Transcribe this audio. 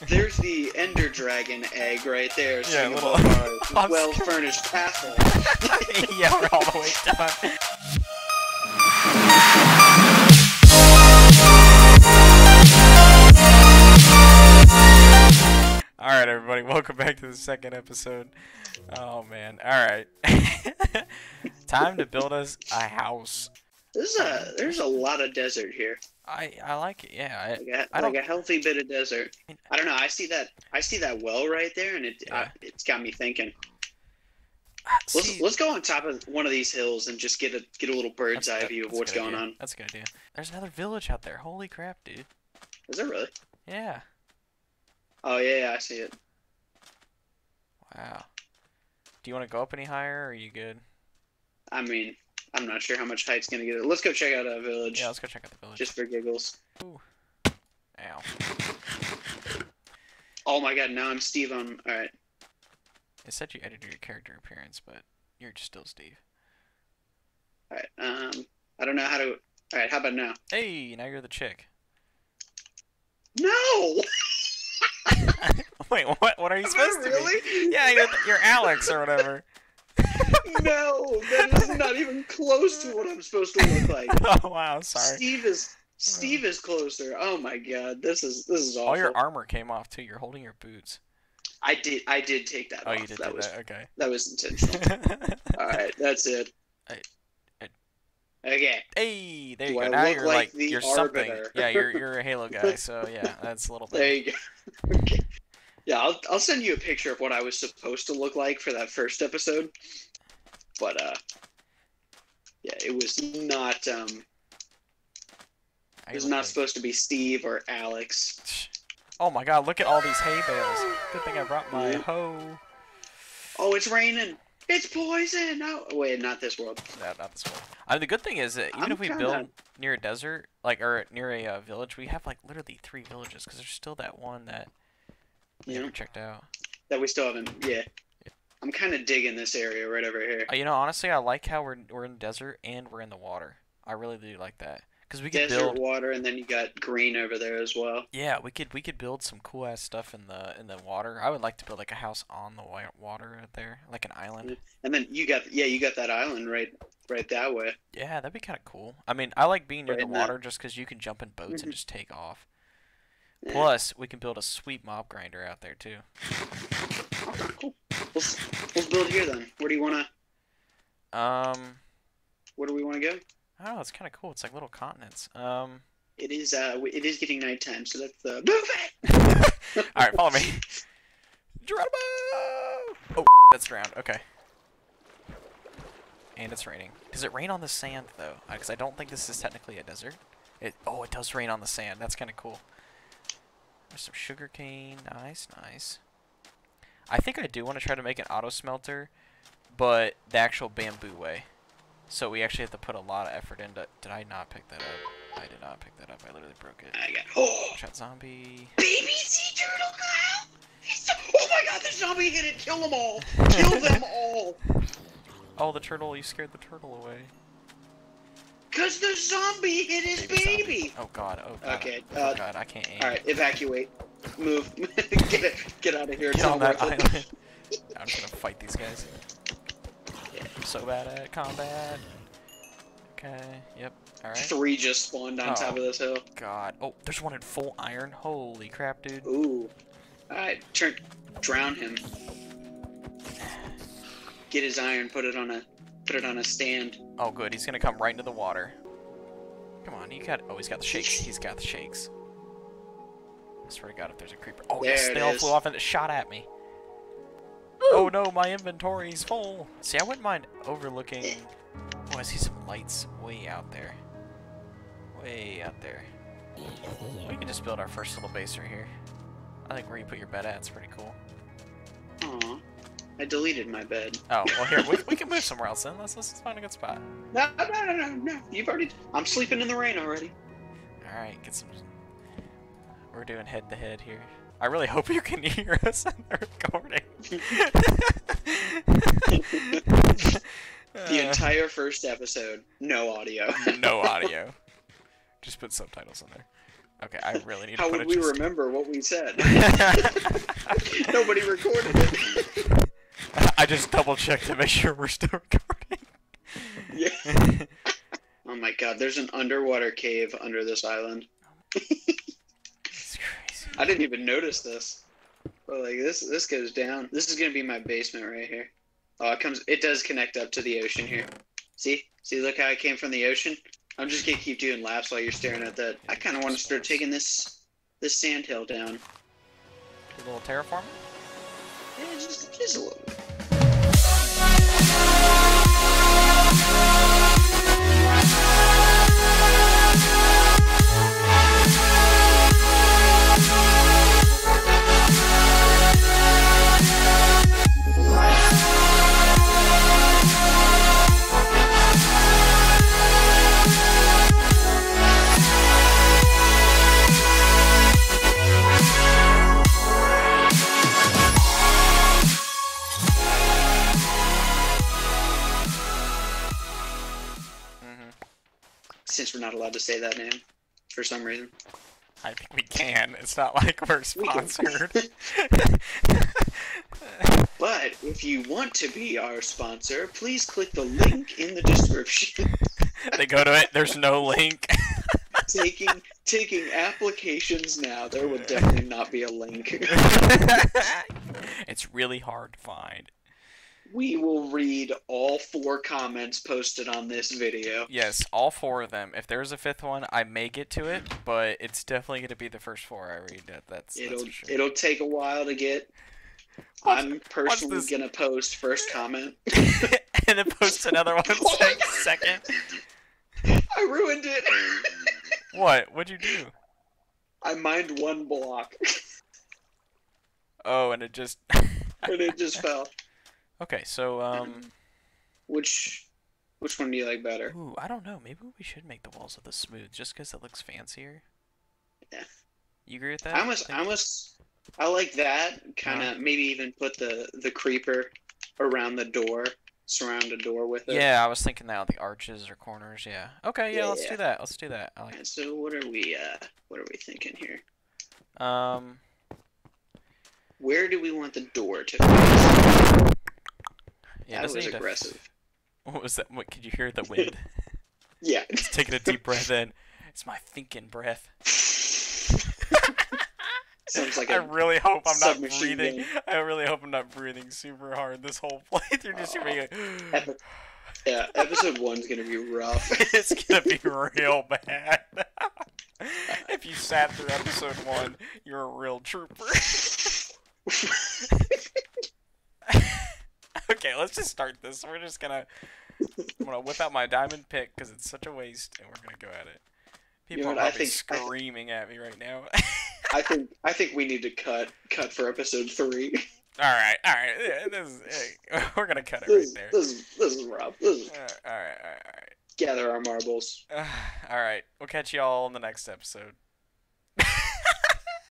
there's the Ender Dragon egg right there. Yeah, little- our well-furnished castle. yeah, we're all the way done. Alright, everybody, welcome back to the second episode. Oh, man. Alright. Time to build us a house. There's a there's a lot of desert here. I, I like it, yeah. Like a, I like a healthy bit of desert. I don't know. I see that I see that well right there, and it Yeah. I, it's got me thinking. I, Let's let's go on top of one of these hills and just get a get a little bird's eye view of what's going idea. on. That's a good idea. There's another village out there. Holy crap, dude. Is it really? Yeah. Oh yeah, yeah, I see it. Wow. Do you want to go up any higher, or are you good? I mean, I'm not sure how much height's gonna get it. Let's go check out a village Yeah, let's go check out the village. just for giggles. Ooh. Ow. Oh my god, now I'm Steve on. All right, It said you edited your character appearance, but you're just still Steve. all right. Um, I don't know how to. All right, how about now? Hey, now you're the chick. No. Wait, what? What are you supposed to be? really? Yeah, you're, you're Alex or whatever. No, that is not even close to what I'm supposed to look like. oh wow, sorry. Steve is Steve is closer. Oh my god, this is this is awful. All your armor came off too. You're holding your boots. I did I did take that Oh, off. you did that was that. Okay. that was intentional. All right, that's it. I- I- Okay. hey, there you Do go. I now you're like like you're something. Yeah, you're you're a Halo guy. So yeah, that's a little There you go. okay. Yeah, I'll I'll send you a picture of what I was supposed to look like for that first episode. But uh yeah, it was not um it was not like- supposed to be Steve or Alex. Oh my God! Look at all these hay bales. Good thing I brought my Yeah. hoe. Oh, it's raining. It's poison. Oh, wait, not this world. No, not this world. I mean, the good thing is that even I'm if we kinda- build near a desert, like or near a uh, village, we have like literally three villages because there's still that one that we Yeah. never checked out. That we still haven't. Yeah. I'm kind of digging this area right over here. Uh, you know, honestly, I like how we're we're in the desert and we're in the water. I really do like that because we could Desert build. water, and then you got green over there as well. Yeah, we could we could build some cool ass stuff in the in the water. I would like to build like a house on the water there, like an island. And then you got yeah, you got that island right right that way. Yeah, that'd be kind of cool. I mean, I like being near Right the in that- water just because you can jump in boats and Mhm. just take off. Plus, we can build a sweet mob grinder out there too. Okay, cool. Let's let's build here then. Where do you wanna? Um, Where do we want to go? I don't know. It's kind of cool. It's like little continents. Um, It is uh it is getting nighttime, so that's the move it. all right, follow me. Geronimo! Oh, that's drowned. Okay. And it's raining. Does it rain on the sand though? Because I don't think this is technically a desert. It. Oh, it does rain on the sand. That's kind of cool. There's some sugarcane. Nice, nice. I think I do want to try to make an auto smelter, but the actual bamboo way. So we actually have to put a lot of effort into. Did I not pick that up? I did not pick that up. I literally broke it. I got oh Shot zombie. baby sea turtle. He's- Oh my god, the zombie hit it! Kill them all! Kill them all! Oh, the turtle! You scared the turtle away. Cause the zombie hit his Baby zombie. baby. Oh god. Oh god. Okay, Oh uh, god. I can't aim. All right, evacuate. Move. get it. Get out of here. It's Get on not that island. I'm just gonna fight these guys. I'm so bad at combat. Okay. Yep. All right. Three just spawned on Oh. top of this hill. God. Oh, there's one in full iron. Holy crap, dude. Ooh. Alright, turn drown him. Get his iron, put it on a put it on a stand. Oh, good. He's gonna come right into the water. Come on. You got. Oh, he's got the shakes. He's got the shakes. I swear to God, if there's a creeper. Oh, yes. There They all flew off and it shot at me. Oh no, my inventory's full. See, I wouldn't mind overlooking. Oh, I see some lights way out there. Way out there. We can just build our first little base right here. I think where you put your bed at is pretty cool. Aw. I deleted my bed. Oh, well here, we, we can move somewhere else then. Let's, let's find a good spot. No, no, no, no, no. You've already. I'm sleeping in the rain already. Alright, get some... We're doing head to head here. I really hope you can hear us in the recording. The entire first episode, no audio. no audio. Just put subtitles in there. Okay, I really need How to put would we remember what we said? Nobody recorded it. I just double checked to make sure we're still recording. yeah. Oh my god, there's an underwater cave under this island. It's crazy. I didn't even notice this. But like this this goes down. This is gonna be my basement right here. Oh it comes it does connect up to the ocean here. See? See look how I came from the ocean? I'm just gonna keep doing laps while you're staring at that. I kinda wanna start taking this this sand hill down. A little terraforming. Yeah, just just a little bit. Since we're not allowed to say that name for some reason. I think we can. It's not like we're We sponsored. But if you want to be our sponsor, please click the link in the description. they go to it. There's no link. taking taking applications now. There will definitely not be a link. it's really hard to find. We will read all four comments posted on this video. Yes, all four of them. If there's a fifth one, I may get to it, but it's definitely going to be the first four I read. That, that's, It'll sure. it'll take a while to get. What's- I'm personally gonna post first comment. and then post another one saying second. I ruined it. What? What'd you do? I mined one block Oh, and it just. and it just fell. Okay, so um. Which which one do you like better? Ooh, I don't know. Maybe we should make the walls of the smooth just because it looks fancier. Yeah. You agree with that? I almost Think- I almost I like that kind Uh-huh. of maybe even put the the creeper around the door, surround a door with it. Yeah, I was thinking that the arches or corners. Yeah. Okay. Yeah. Yeah, let's yeah. do that. Let's do that. I like. Alright, so what are we uh what are we thinking here? Um. Where do we want the door to face? Yeah. that was to- aggressive. What was that? What could you hear the wind? Yeah. Just taking a deep breath in. It's my thinking breath. Sounds like I really hope I'm not breathing. gun. I really hope I'm not breathing super hard this whole playthrough. Just hearing. Oh, epi- yeah, episode one's gonna be rough. it's gonna be real bad. if you sat through episode one, you're a real trooper. Okay, let's just start this. We're just gonna. I'm gonna whip out my diamond pick because it's such a waste, and we're gonna go at it. You People know are probably think- screaming at me right now. I think I think we need to cut cut for episode three. all right, all right. This is, we're gonna cut it This, right there. this is this is rough. This is, Uh, all right, all right, all right. gather our marbles. all right. We'll catch y'all in the next episode.